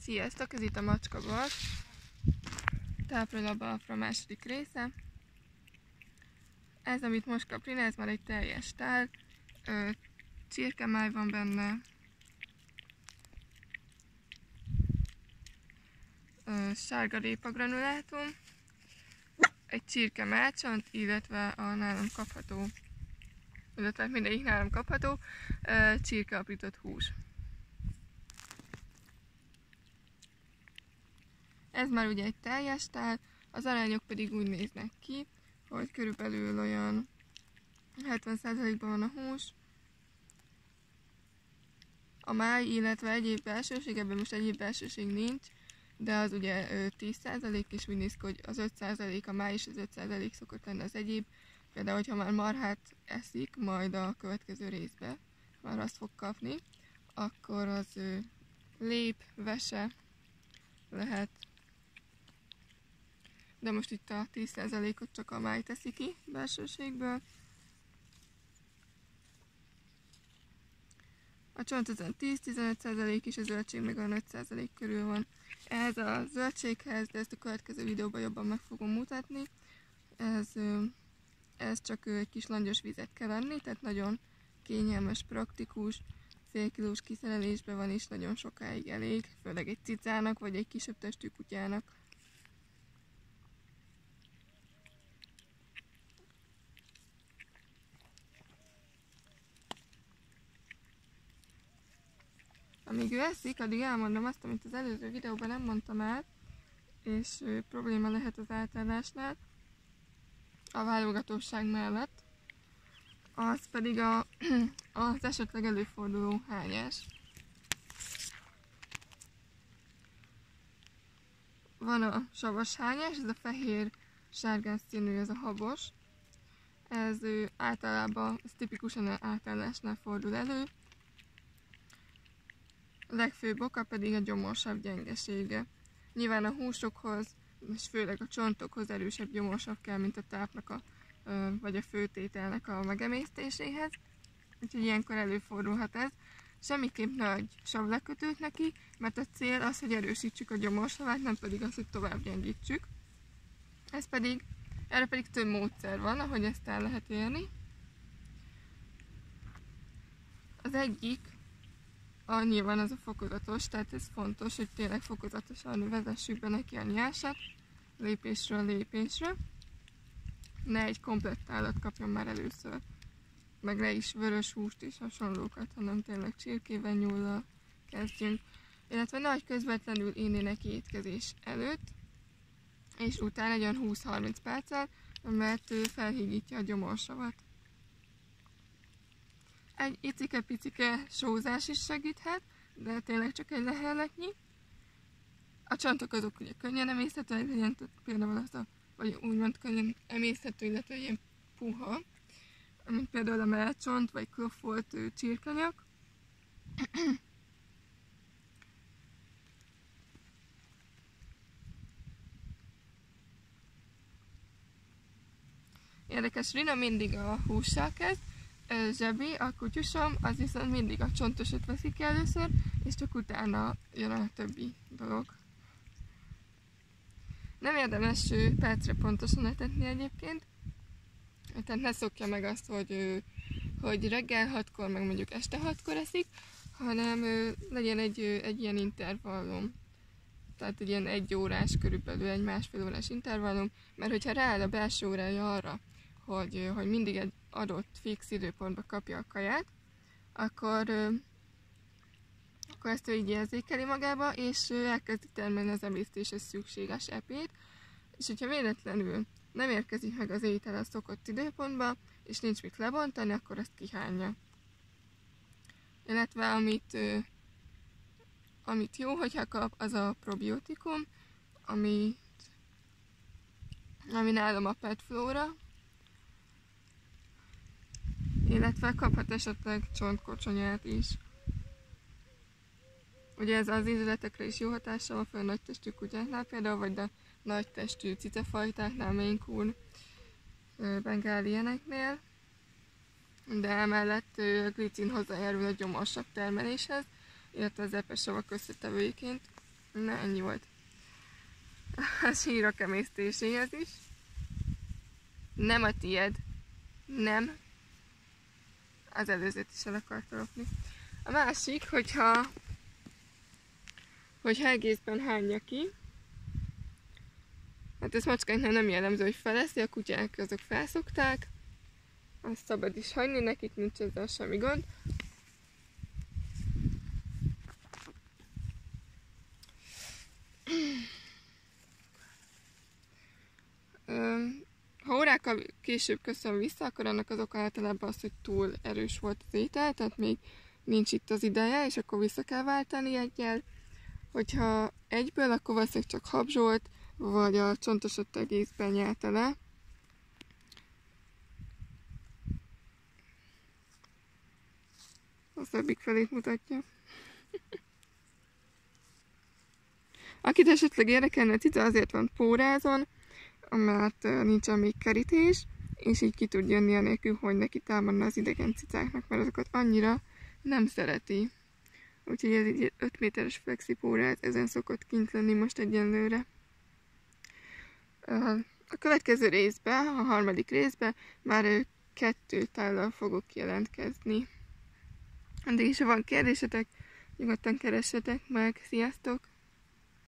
Sziasztok, ez itt a Macska Bal. Tápolóba a második része. Ez, amit most kap ez már egy teljes tál. Ö, csirkemáj van benne. Ö, sárga répagranulátum. Egy csirke mácsont, illetve a nálam kapható, illetve mindegyik nálam kapható, ö, csirke aprított hús. Ez már ugye egy teljes tál, az arányok pedig úgy néznek ki, hogy körülbelül olyan 70%-ban van a hús, a máj, illetve egyéb belsőség, ebben most egyéb belsőség nincs, de az ugye 10% és úgy néz ki, hogy az 5% a máj és az 5% szokott lenni az egyéb. Például, hogyha már marhát eszik, majd a következő részbe már azt fog kapni, akkor az lép, vese lehet de most itt a 10%-ot csak a máj teszi ki belsőségből. A csont ezen 10-15% és a zöldség meg a 5% körül van. Ez a zöldséghez, de ezt a következő videóban jobban meg fogom mutatni. Ez, ez csak egy kis langyos vizet kell venni, tehát nagyon kényelmes, praktikus, félkilós kiszerelésben van és nagyon sokáig elég, főleg egy cicának vagy egy kisebb testű kutyának. Amíg ő eszik, addig elmondom azt, amit az előző videóban nem mondtam el, és probléma lehet az átállásnál, a válogatóság mellett, az pedig a, az esetleg előforduló hányás. Van a savas hányás, ez a fehér sárgás színű, ez a habos. Ez általában, ez tipikusan átállásnál fordul elő, legfőbb oka pedig a gyomorsabb gyengesége. Nyilván a húsokhoz, és főleg a csontokhoz erősebb gyomorsabb kell, mint a tápnak a, vagy a főtételnek a megemésztéséhez. Úgyhogy ilyenkor előfordulhat ez. Semmiképp nagy sav lekötőt neki, mert a cél az, hogy erősítsük a gyomorsavát, nem pedig az, hogy tovább gyengítsük. Ez pedig, erre pedig több módszer van, ahogy ezt el lehet érni. Az egyik a, nyilván ez a fokozatos, tehát ez fontos, hogy tényleg fokozatosan vezessük be neki a nyását, lépésről lépésre. Ne egy komplett állat kapjon már először, meg le is vörös húst és hasonlókat, hanem tényleg csirkével, nyúllal kezdjünk. Illetve nagy közvetlenül inni neki étkezés előtt, és utána egy olyan 20-30 perccel, mert felhígítja a gyomorsavat. Egy icike-picike sózás is segíthet, de tényleg csak egy leheletnyi. A csontok azok ugye könnyen emészhetőek, legyen például az a, vagy úgymond könnyen emészhető, illetve ilyen puha, mint például a mellcsont, vagy kloffolt csirkanyak. Érdekes, Rina mindig a hússal kezd, zsebi, a kutyusom, az viszont mindig a csontosat veszik ki először, és csak utána jön a többi dolog. Nem érdemes percre pontosan etetni egyébként, tehát ne szokja meg azt, hogy, hogy reggel hatkor, meg mondjuk este hatkor eszik, hanem legyen egy, egy ilyen intervallum. Tehát egy ilyen egy órás, körülbelül egy másfél órás intervallum, mert hogyha rááll a belső órája arra, hogy, hogy mindig egy adott fix időpontba kapja a kaját, akkor, akkor ezt ő így érzékeli magába, és elkezdi termelni az emésztéshez szükséges epét, és hogyha véletlenül nem érkezik meg az étel a szokott időpontba, és nincs mit lebontani, akkor ezt kihányja. Illetve amit, amit jó, hogyha kap, az a probiotikum, ami, ami nálam a petflóra, illetve kaphat esetleg csontkocsonyát is. Ugye ez az ízletekre is jó hatással van, fel nagy testű kutyáknál például, vagy a nagy testű cicafajtáknál, Maine Coon, bengál ilyeneknél. De emellett a glicin hozzájárul a gyomorsabb termeléshez, illetve az epes savak összetevőiként. Na, ennyi volt. A sírok emésztéséhez is. Nem a tied. Nem. Az előzőt is el akart lopni. A másik, hogyha hogyha egészben hányja ki, hát ez macskáknál nem jellemző, hogy feleszi, a kutyák azok felszokták, azt szabad is hagyni, nekik nincs ezzel semmi gond. Órákkal később köszön vissza, akkor annak az oka általában az, hogy túl erős volt az étel, tehát még nincs itt az ideje, és akkor vissza kell váltani egyel. Hogyha egyből, akkor valószínűleg csak habzsolt, vagy a csontosott egészben nyelte le. A szebbik felét mutatja. Akit esetleg érdekelne a cica, azért van pórázon, mert nincsen még kerítés, és így ki tud jönni anélkül, hogy neki támadna az idegen cicáknak, mert azokat annyira nem szereti. Úgyhogy ez egy 5 méteres flexipórát, ezen szokott kint lenni most egyenlőre. A következő részben, a harmadik részben már kettő tállal fogok jelentkezni. Addig is, ha van kérdésetek, nyugodtan keressetek meg. Sziasztok!